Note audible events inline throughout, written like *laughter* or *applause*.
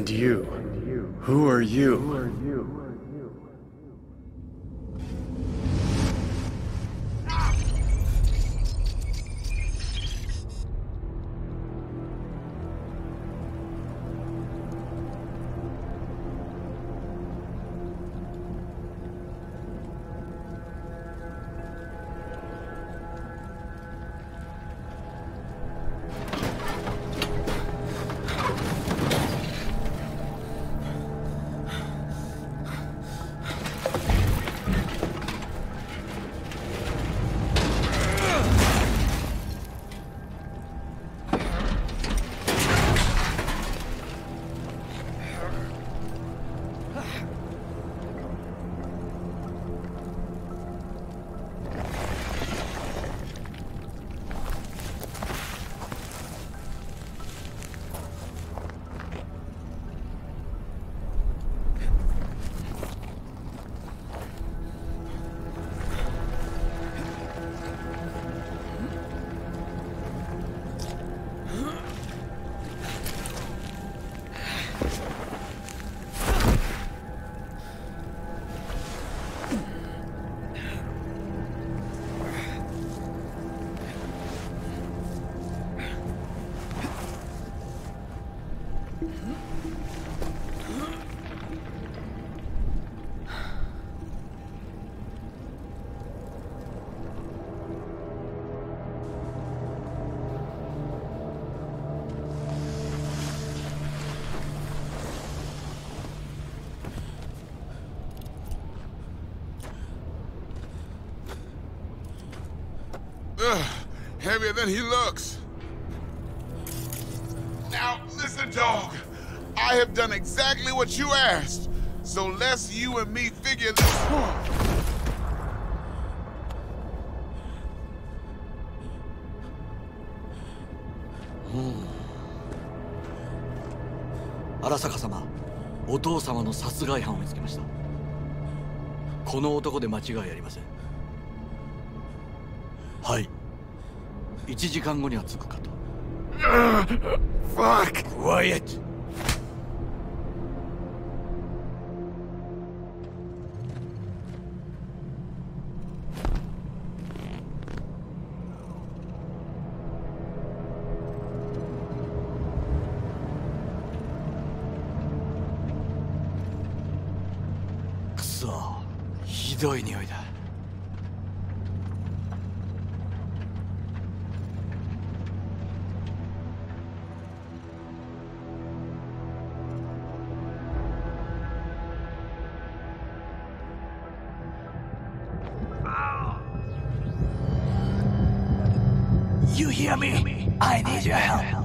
And you? Who are you? Ugh, heavier than he looks. Now, listen, dog. I have done exactly what you asked. So let's you and me figure this out. 荒坂様お父様の殺害犯を見つけましたこの男で間違いありませんはい1時間後には着くかと Fuck! Quiet! Hear me? I need your help.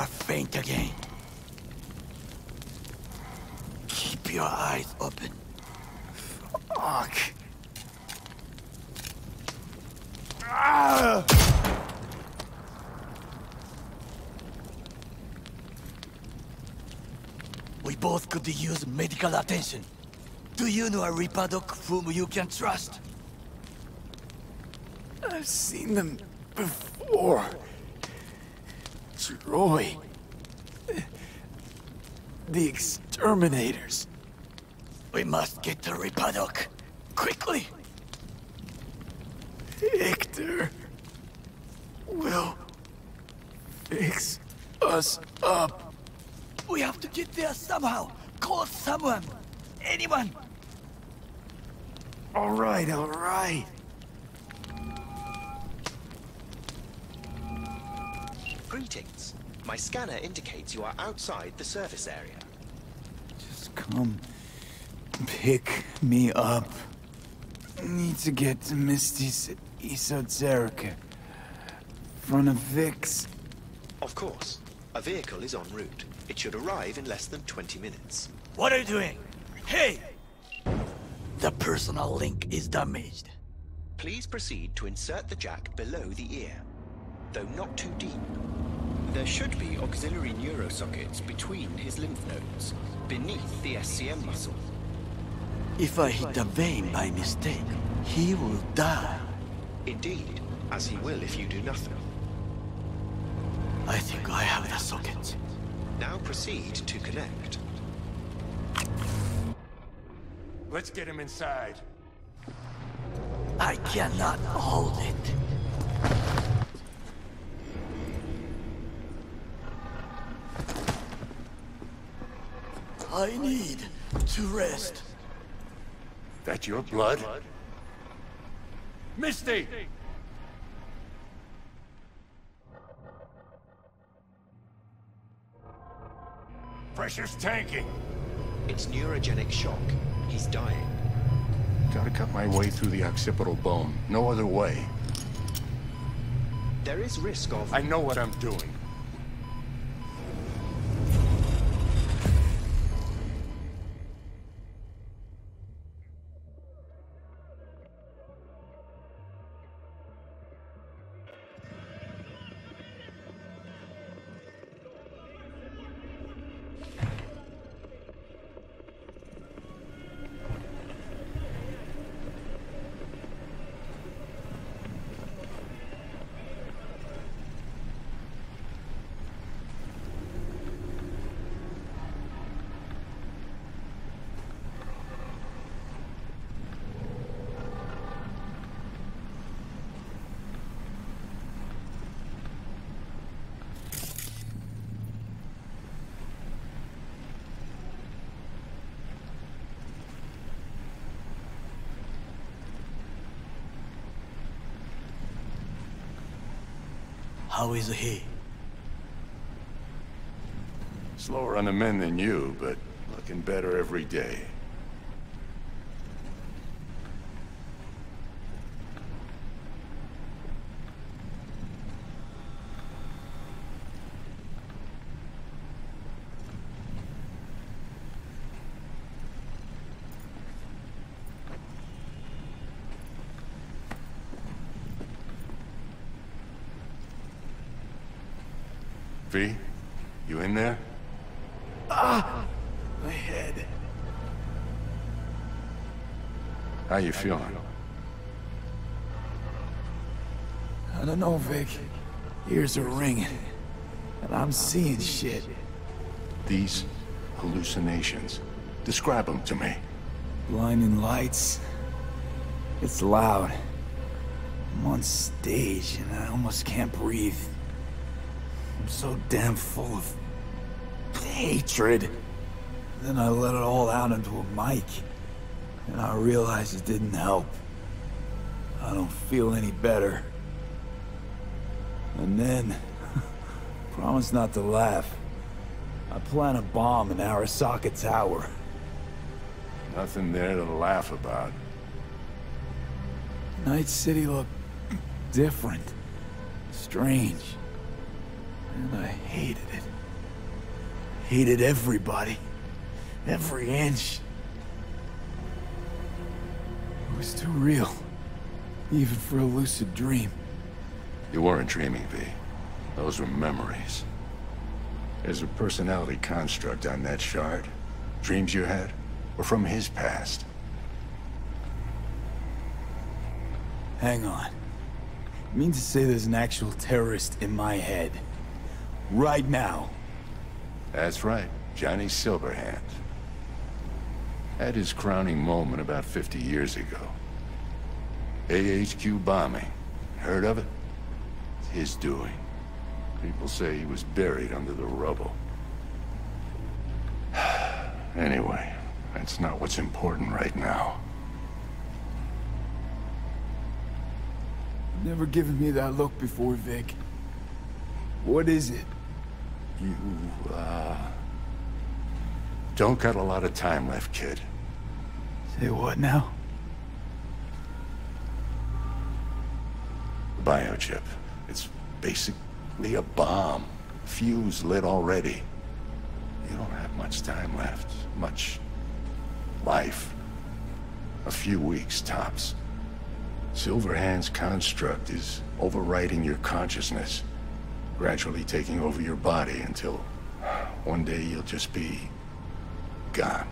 Dare faint again. Keep your eyes open. Fuck. We both could use medical attention. Do you know a Doc whom you can trust? I've seen them before. Troy. The exterminators. We must get to Doc. Quickly! Viktor will fix us up. We have to get there somehow. Call someone. Anyone. All right, all right. Greetings. My scanner indicates you are outside the service area. Just come pick me up. Need to get to Misty's esoterica. Front of Vic's. Of course. A vehicle is en route. It should arrive in less than 20 minutes. What are you doing? Hey! The personal link is damaged. Please proceed to insert the jack below the ear, though not too deep. There should be auxiliary neurosockets between his lymph nodes, beneath the SCM muscle. If I hit a vein by mistake, he will die. Indeed, as he will if you do nothing. I think I have the socket. Now proceed to connect. Let's get him inside. I cannot hold it. I need to rest. That your blood? Misty! Pressure's tanking. It's neurogenic shock. He's dying. Gotta cut my way through the occipital bone. No other way. There is risk of... I know what I'm doing. How is he? Slower on the men than you, but looking better every day. V, you in there? Ah! My head. How you feeling? I don't know, Vic. Ears are ringing. And I'm seeing shit. These hallucinations. Describe them to me. Blinding lights. It's loud. I'm on stage and I almost can't breathe. I'm so damn full of hatred. Then I let it all out into a mic. And I realized it didn't help. I don't feel any better. And then, *laughs* promise not to laugh. I plant a bomb in Arasaka Tower. Nothing there to laugh about. Night City looked different. Strange. And I hated it. Hated everybody. Every inch. It was too real. Even for a lucid dream. You weren't dreaming, V. Those were memories. There's a personality construct on that shard. Dreams you had were from his past. Hang on. You mean to say there's an actual terrorist in my head? Right now? That's right, Johnny Silverhand. Had his crowning moment about 50 years ago. AHQ bombing. Heard of it? It's his doing. People say he was buried under the rubble. *sighs* anyway, that's not what's important right now. You've Never given me that look before, Vic. What is it? You, uh... Don't got a lot of time left, kid. Say what now? Biochip. It's basically a bomb. Fuse lit already. You don't have much time left. Much... life. A few weeks, tops. Silverhand's construct is overriding your consciousness, gradually taking over your body until one day you'll just be gone.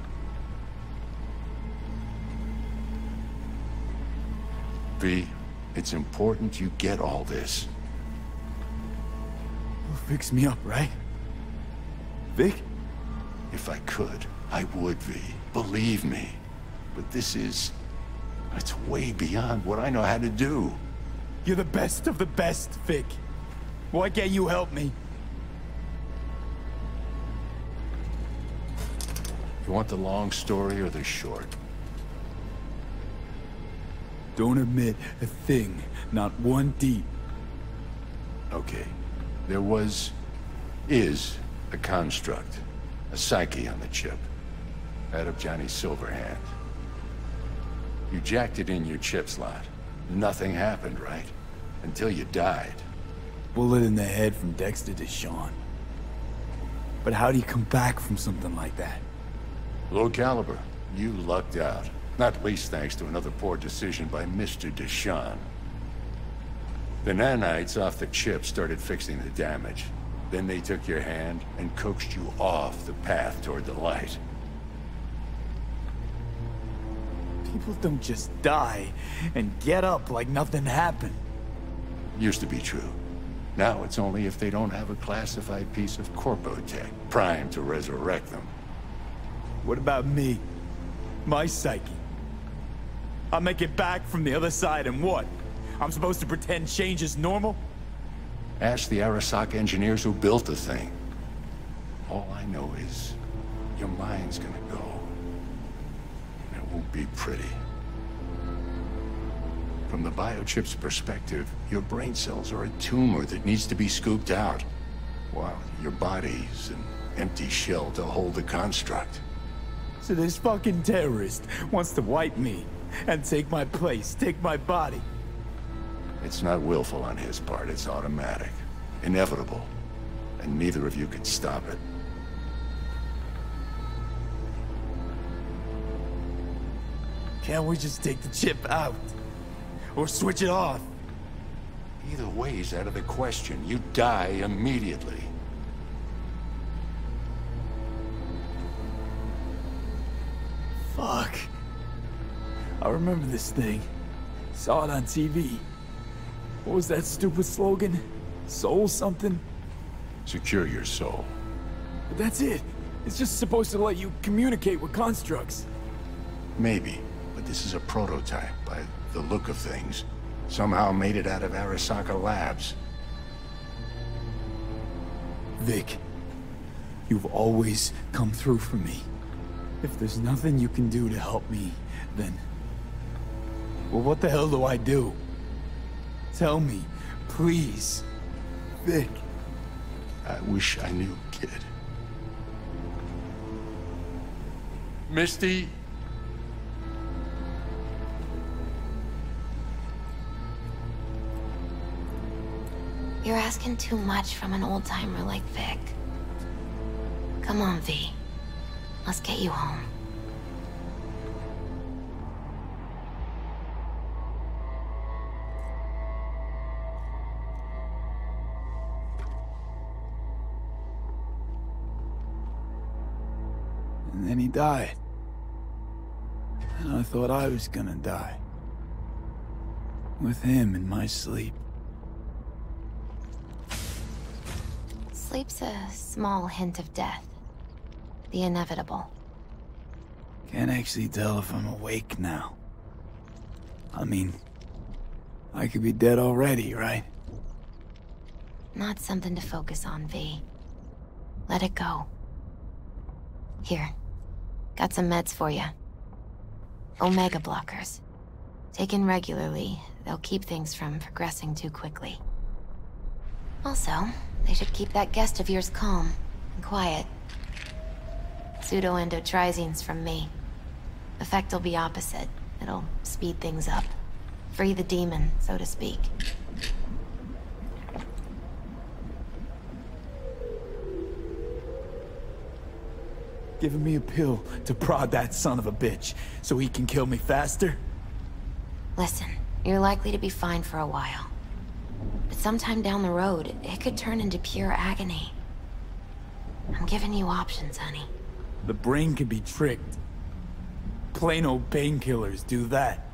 V, it's important you get all this. You'll fix me up, right? Vic? If I could, I would, V. Believe me. But this is... It's way beyond what I know how to do. You're the best of the best, Vic. Why can't you help me? You want the long story or the short? Don't admit a thing, not one deep. Okay. There was... is a construct. A psyche on the chip. That of Johnny Silverhand. You jacked it in your chip slot. Nothing happened, right? Until you died. Bullet in the head from Dexter DeShawn. But how do you come back from something like that? Low caliber. You lucked out. Not least thanks to another poor decision by Mr. Deshawn. The nanites off the chip started fixing the damage. Then they took your hand and coaxed you off the path toward the light. People don't just die and get up like nothing happened. Used to be true. Now it's only if they don't have a classified piece of Corpotech primed to resurrect them. What about me? My psyche? I'll make it back from the other side and what? I'm supposed to pretend change is normal? Ask the Arasaka engineers who built the thing. All I know is your mind's gonna go. And it won't be pretty. From the biochip's perspective, your brain cells are a tumor that needs to be scooped out, while your body's an empty shell to hold the construct. So this fucking terrorist wants to wipe me and take my place, take my body. It's not willful on his part, it's automatic. Inevitable. And neither of you can stop it. Can't we just take the chip out? Or switch it off? Either way's out of the question. You die immediately. Fuck. I remember this thing. Saw it on TV. What was that stupid slogan? Soul something? Secure your soul. But that's it. It's just supposed to let you communicate with constructs. Maybe, but this is a prototype by the look of things. Somehow made it out of Arasaka Labs. Vic, you've always come through for me. If there's nothing you can do to help me, then... Well, what the hell do I do? Tell me, please. Vic. I wish I knew, kid. Misty? You're asking too much from an old-timer like Vic. Come on, V. Let's get you home. And then he died. And I thought I was gonna die. With him in my sleep. Sleep's a small hint of death. The inevitable. Can't actually tell if I'm awake now. I mean, I could be dead already, right? Not something to focus on, V. Let it go. Here. Got some meds for you. Omega blockers. Taken regularly, they'll keep things from progressing too quickly. Also, they should keep that guest of yours calm and quiet. Pseudoendotrizines from me. Effect will be opposite. It'll speed things up. Free the demon, so to speak. Giving me a pill to prod that son of a bitch so he can kill me faster? Listen, you're likely to be fine for a while. But sometime down the road, it could turn into pure agony. I'm giving you options, honey. The brain can be tricked. Plain old painkillers do that.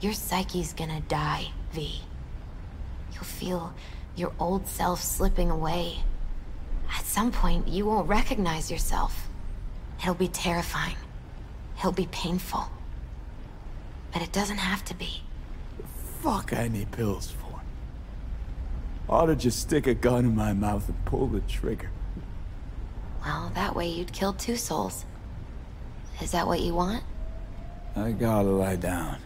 Your psyche's gonna die, V. You'll feel your old self slipping away. At some point, you won't recognize yourself. It'll be terrifying. It'll be painful. But it doesn't have to be. Fuck I need pills for. Ought to just stick a gun in my mouth and pull the trigger. Well, that way you'd kill two souls. Is that what you want? I gotta lie down.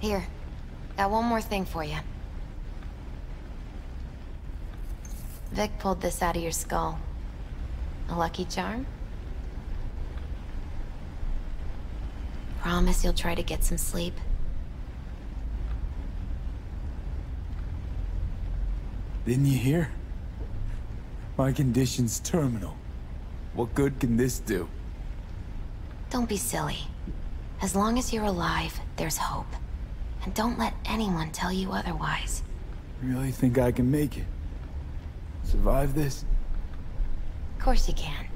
Here. Got one more thing for you. Vic pulled this out of your skull. A lucky charm? Promise you'll try to get some sleep. Didn't you hear? My condition's terminal. What good can this do? Don't be silly. As long as you're alive, there's hope. And don't let anyone tell you otherwise. Really think I can make it? Survive this? Of course you can.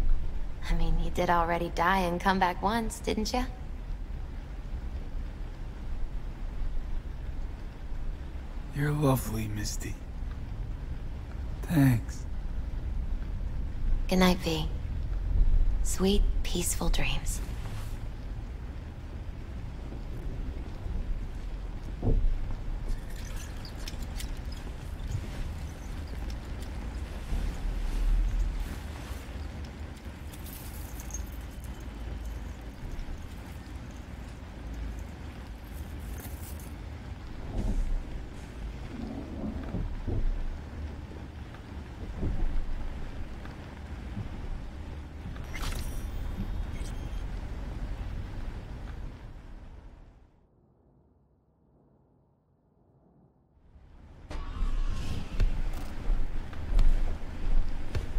I mean, you did already die and come back once, didn't you? You're lovely, Misty. Thanks. Good night, V. Sweet, peaceful dreams.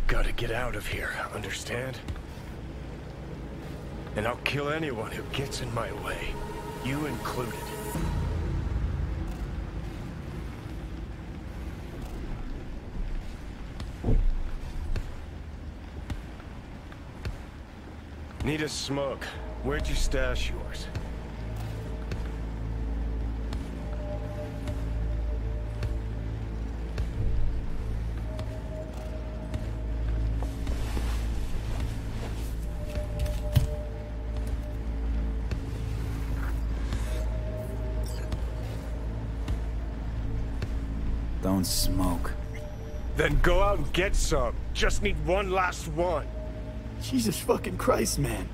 Gotta get out of here, understand? And I'll kill anyone who gets in my way, you included. Need a smoke. Where'd you stash yours? Smoke. Then go out and get some. Just need one last one. Jesus fucking Christ, man.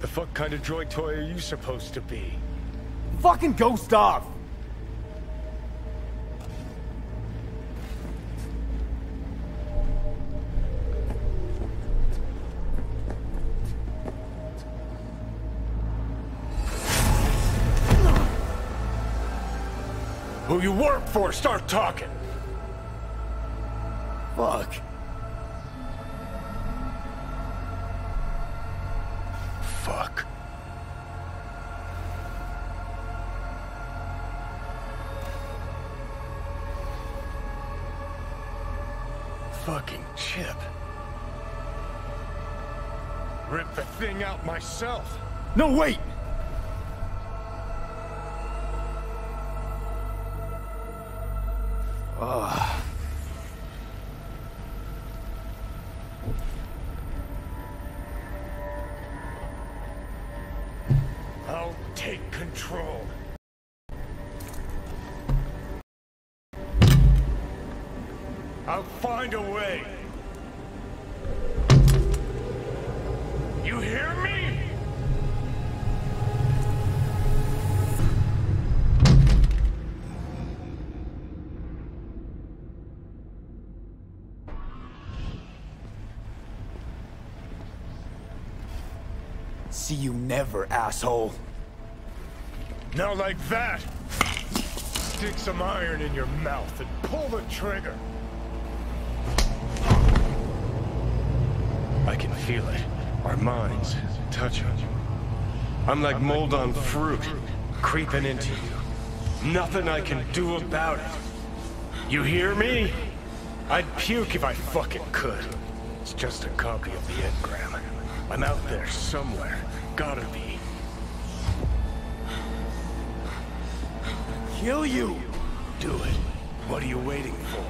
The fuck kind of droid toy are you supposed to be? Fucking ghost off! Who you work for, start talking. Fuck. Fuck. Fucking chip. Rip the thing out myself. No, wait! You never, asshole. Now like that. Stick some iron in your mouth and pull the trigger. I can feel it. Our minds touching. I'm like mold on fruit, creeping into you. Nothing I can do about it. You hear me? I'd puke if I fucking could. It's just a copy of the engram. I'm out there somewhere. Gotta be. Kill you! Do it. What are you waiting for?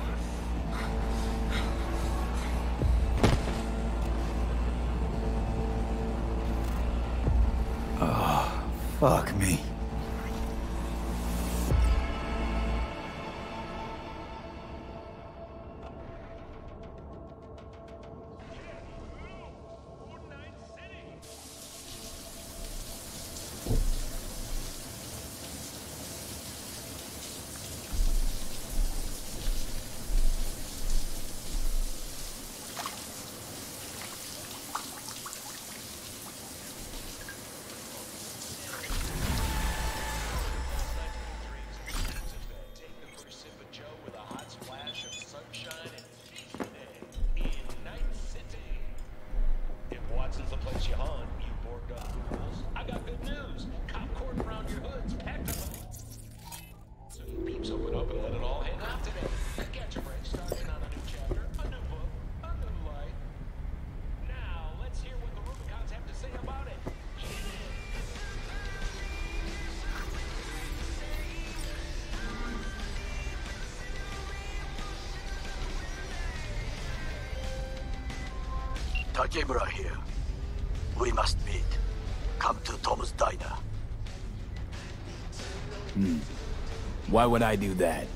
Ah, fuck me. Takemura here. We must meet. Come to Tom's Diner. Hmm. Why would I do that?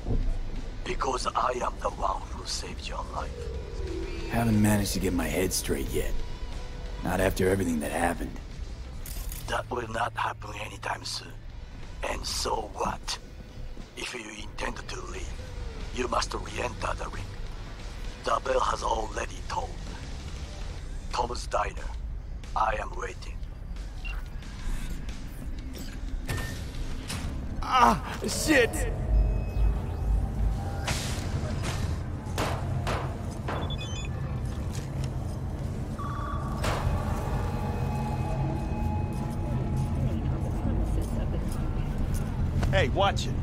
Because I am the one who saved your life. Haven't managed to get my head straight yet. Not after everything that happened. That will not happen anytime soon. And so what? If you intend to leave, you must re-enter the ring. The bell has already Diner. I am waiting. Ah, shit! Hey, watch it.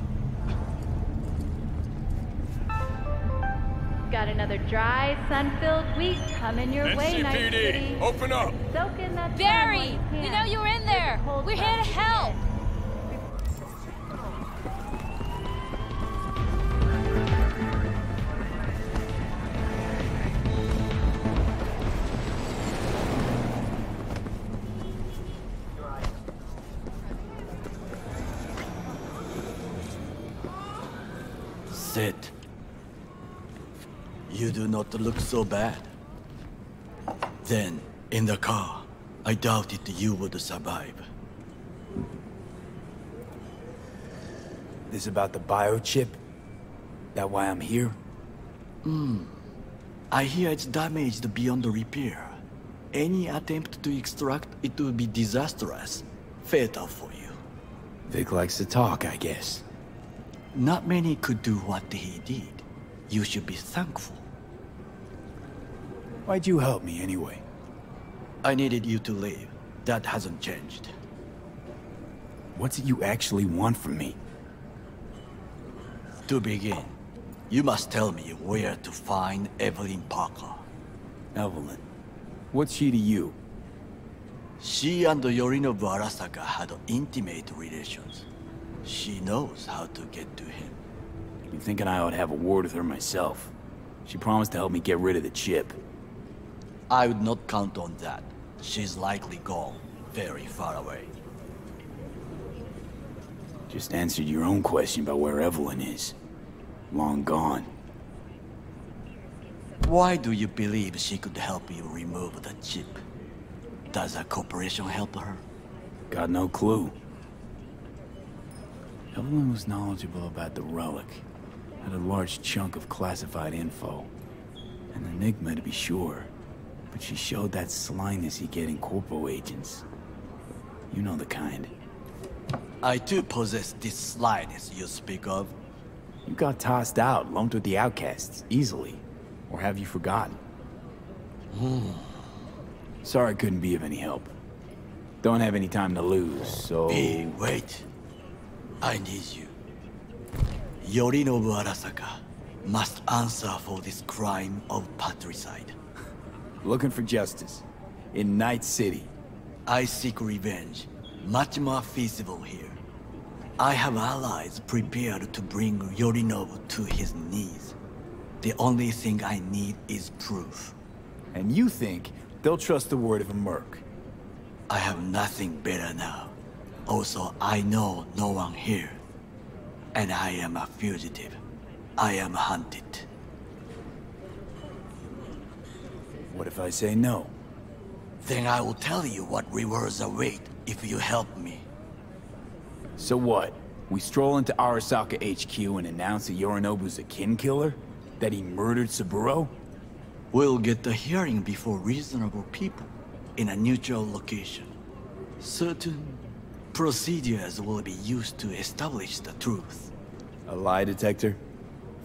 Dry, sun-filled week coming your way, Night City. open up! Soak in that sun Barry! while We know you're in there! We're here to fast. help! Not look so bad. Then, in the car, I doubted you would survive. This about the biochip? That why I'm here? Hmm. I hear it's damaged beyond repair. Any attempt to extract it would be disastrous. Fatal for you. Vic likes to talk, I guess. Not many could do what he did. You should be thankful. Why'd you help me anyway? I needed you to leave. That hasn't changed. What's it you actually want from me? To begin, you must tell me where to find Evelyn Parker. Evelyn. What's she to you? She and Yorinobu Arasaka had intimate relations. She knows how to get to him. Been thinking I ought to have a word with her myself. She promised to help me get rid of the chip. I would not count on that. She's likely gone, very far away. Just answered your own question about where Evelyn is. Long gone. Why do you believe she could help you remove the chip? Does a corporation help her? Got no clue. Evelyn was knowledgeable about the relic. Had a large chunk of classified info. An enigma to be sure. But she showed that slyness you get in corpo agents. You know the kind. I too possess this slyness you speak of. You got tossed out, lumped with the outcasts, easily. Or have you forgotten? Hmm. Sorry I couldn't be of any help. Don't have any time to lose, so... Hey, wait. I need you. Yorinobu Arasaka must answer for this crime of patricide. Looking for justice. In Night City. I seek revenge. Much more feasible here. I have allies prepared to bring Yorinobu to his knees. The only thing I need is proof. And you think they'll trust the word of a merc? I have nothing better now. Also, I know no one here. And I am a fugitive. I am hunted. What if I say no? Then I will tell you what rewards await if you help me. So what? We stroll into Arasaka HQ and announce that Yorinobu's a kin killer? That he murdered Saburo? We'll get the hearing before reasonable people in a neutral location. Certain procedures will be used to establish the truth. A lie detector?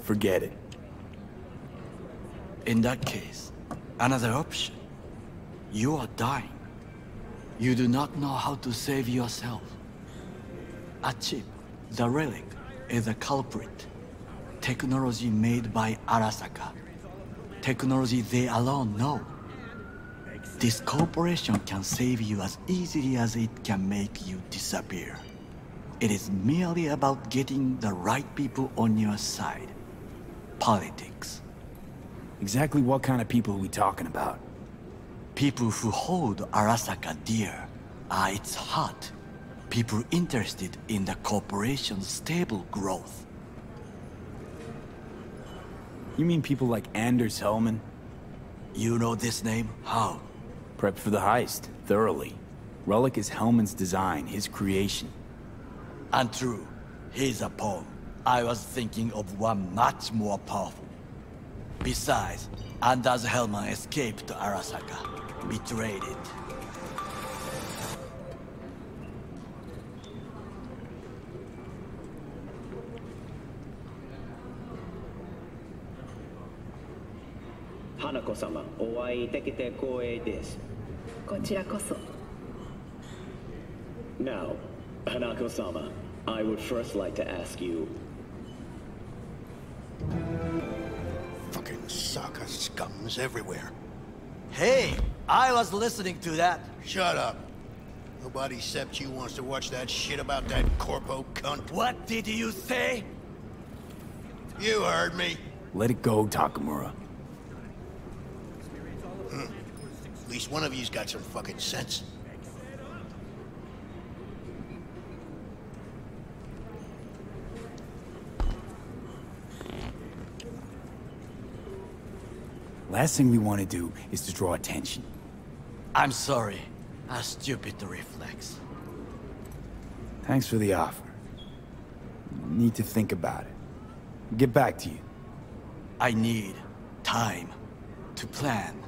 Forget it. In that case, another option. You are dying. You do not know how to save yourself. A chip, the relic, is a culprit. Technology made by Arasaka. Technology they alone know. This corporation can save you as easily as it can make you disappear. It is merely about getting the right people on your side. Politics. Exactly what kind of people are we talking about? People who hold Arasaka dear Ah, its hot. People interested in the corporation's stable growth. You mean people like Anders Hellman? You know this name? How? Prep for the heist, thoroughly. Relic is Hellman's design, his creation. Untrue. He's a pawn. I was thinking of one much more powerful. Besides, Anders Hellman escaped to Arasaka, betrayed it. Hanako-sama, Now, Hanako-sama, I would first like to ask you... Fucking Saka scums everywhere. Hey, I was listening to that. Shut up. Nobody except you wants to watch that shit about that corpo cunt. What did you say? You heard me. Let it go, Takemura. Hmm. At least one of you's got some fucking sense. Last thing we want to do is to draw attention. I'm sorry. How stupid the reflex. Thanks for the offer. Need to think about it. Get back to you. I need time to plan,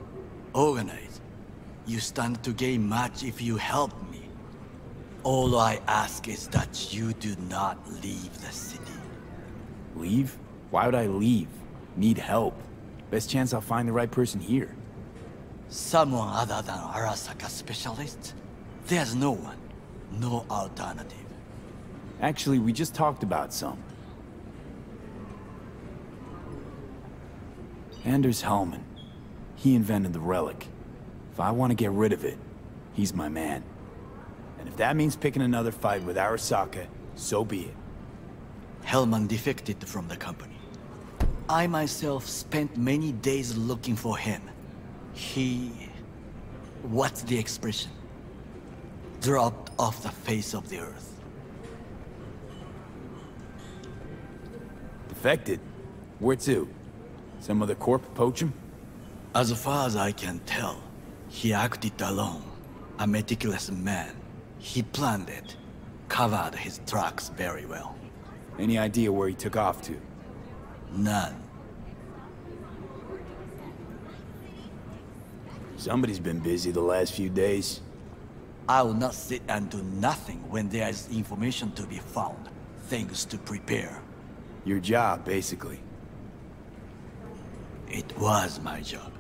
organize. You stand to gain much if you help me. All I ask is that you do not leave the city. Leave? Why would I leave? Need help. Best chance I'll find the right person here. Someone other than Arasaka specialist? There's no one. No alternative. Actually, we just talked about some. Anders Hellman. He invented the relic. If I want to get rid of it, he's my man. And if that means picking another fight with Arasaka, so be it. Hellman defected from the company. I myself spent many days looking for him. He... What's the expression? Dropped off the face of the earth. Defected? Where to? Some other corp poach him? As far as I can tell, he acted alone. A meticulous man. He planned it. Covered his tracks very well. Any idea where he took off to? None. Somebody's been busy the last few days. I will not sit and do nothing when there is information to be found. Things to prepare. Your job, basically. It was my job.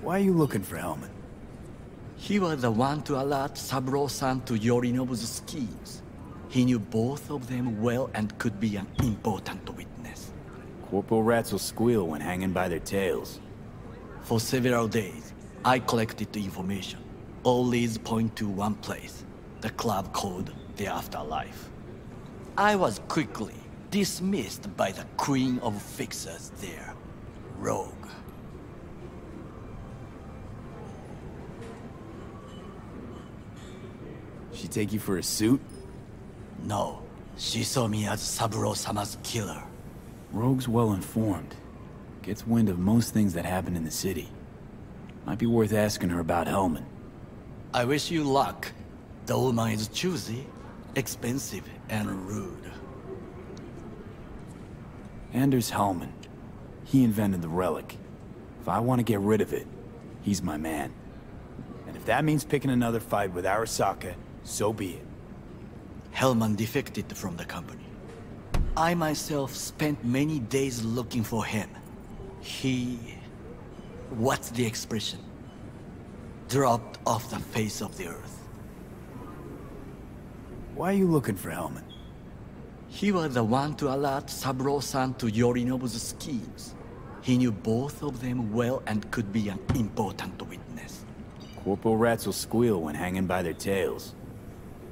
Why are you looking for Hellman? He was the one to alert Saburo-san to Yorinobu's schemes. He knew both of them well and could be an important witness. Corporal rats will squeal when hanging by their tails. For several days, I collected the information. All leads point to one place, the club called the Afterlife. I was quickly dismissed by the queen of fixers there, Rogue. She take you for a suit? No, she saw me as Saburo-sama's killer. Rogue's well informed. Gets wind of most things that happen in the city. Might be worth asking her about Hellman. I wish you luck. The woman is choosy, expensive, and rude. Anders Hellman. He invented the relic. If I want to get rid of it, he's my man. And if that means picking another fight with Arasaka, so be it. Hellman defected from the company. I myself spent many days looking for him. He... What's the expression? Dropped off the face of the earth. Why are you looking for Hellman? He was the one to alert Saburo-san to Yorinobu's schemes. He knew both of them well and could be an important witness. Corporal rats will squeal when hanging by their tails.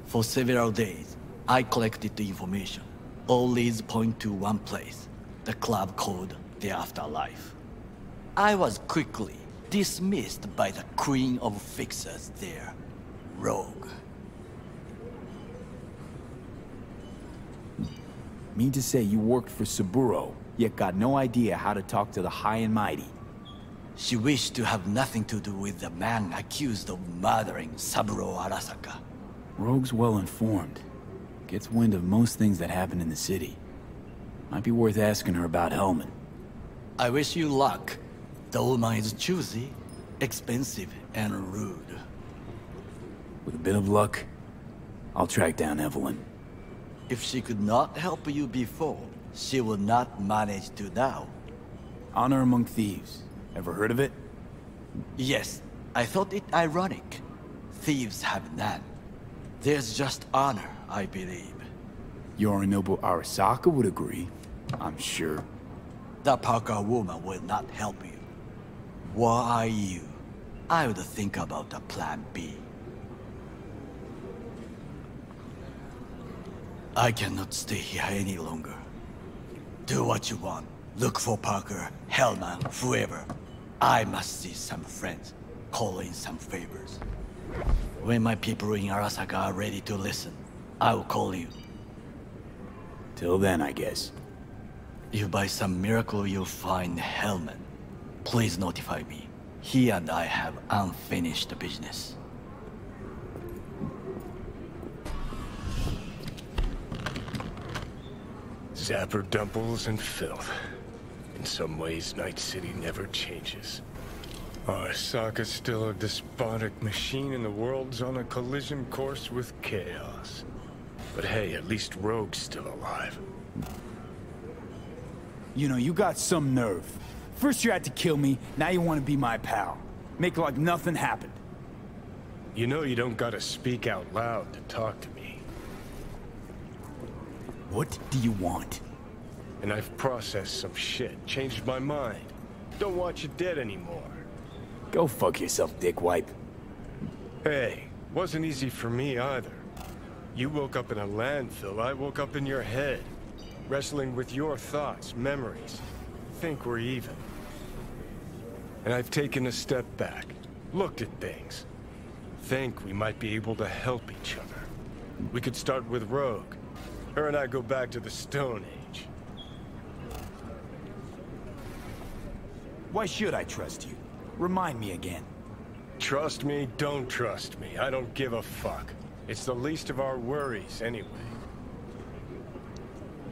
For several days, I collected the information. All leads point to one place, the club called the Afterlife. I was quickly dismissed by the queen of fixers there, Rogue. Mean to say you worked for Saburo, yet got no idea how to talk to the high and mighty. She wished to have nothing to do with the man accused of murdering Saburo Arasaka. Rogue's well informed. Gets wind of most things that happen in the city. Might be worth asking her about Hellman. I wish you luck. The woman is choosy, expensive, and rude. With a bit of luck, I'll track down Evelyn. If she could not help you before, she will not manage to now. Honor Among Thieves. Ever heard of it? Yes, I thought it ironic. Thieves have none. There's just honor, I believe. Yorinobu Arasaka would agree, I'm sure. The Parker woman will not help you. Why are you? I would think about a plan B. I cannot stay here any longer. Do what you want. Look for Parker, Hellman, whoever. I must see some friends, call in some favors. When my people in Arasaka are ready to listen, I will call you. Till then, I guess. If by some miracle you find Hellman, please notify me. He and I have unfinished business. Zapper dumples and filth. In some ways, Night City never changes. Arasaka's still a despotic machine and the world's on a collision course with chaos. But hey, at least Rogue's still alive. You know, you got some nerve. First you had to kill me, now you want to be my pal. Make like nothing happened. You know you don't gotta speak out loud to talk to me. What do you want? And I've processed some shit, changed my mind. Don't want you dead anymore. Go fuck yourself, dick dickwipe. Hey, wasn't easy for me either. You woke up in a landfill, I woke up in your head. Wrestling with your thoughts, memories. Think we're even. And I've taken a step back, looked at things. Think we might be able to help each other. We could start with Rogue. Her and I go back to the Stone Age. Why should I trust you? Remind me again. Trust me, don't trust me. I don't give a fuck. It's the least of our worries, anyway.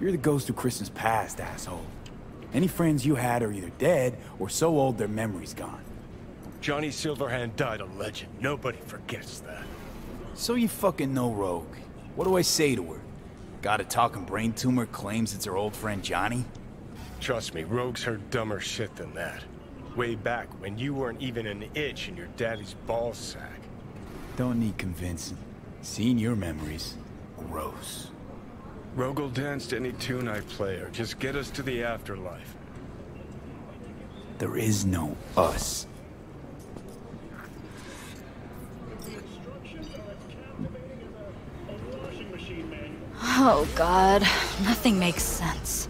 You're the ghost of Christmas past, asshole. Any friends you had are either dead or so old their memory's gone. Johnny Silverhand died a legend. Nobody forgets that. So you fucking know Rogue. What do I say to her? Got a talking brain tumor claims it's her old friend Johnny? Trust me, Rogue's heard dumber shit than that. Way back when you weren't even an itch in your daddy's ball sack. Don't need convincing. Seeing your memories, gross. Rogue danced any tune I play or just get us to the afterlife. There is no us. Oh god, nothing makes sense.